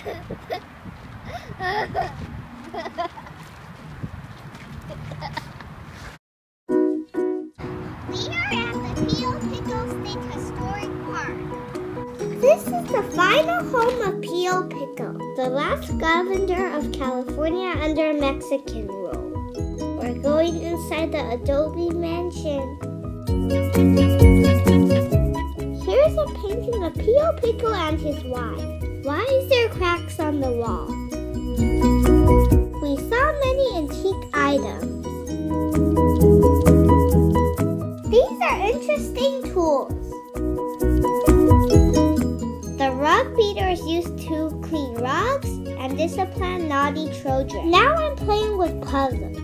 This is the final home of Pío Pico, the last governor of California under Mexican rule. We're going inside the Adobe Mansion. Here's a painting of Pío Pico and his wife. Why is there cracks on the wall? We saw many antique items. These are interesting tools. The rug beater is used to clean rugs and discipline naughty children. Now I'm playing with puzzles.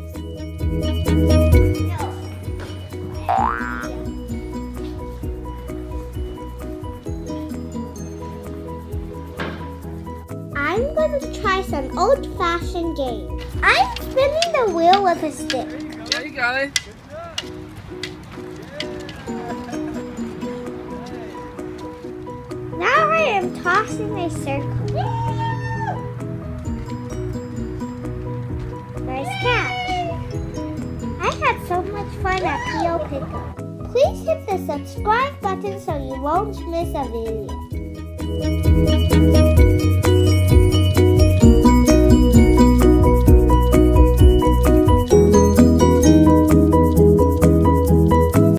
I'm going to try some old-fashioned games. I'm spinning the wheel with a stick. Yeah, you it. Now I am tossing a circle. Nice catch. I had so much fun at Pío Pico. Please hit the subscribe button so you won't miss a video.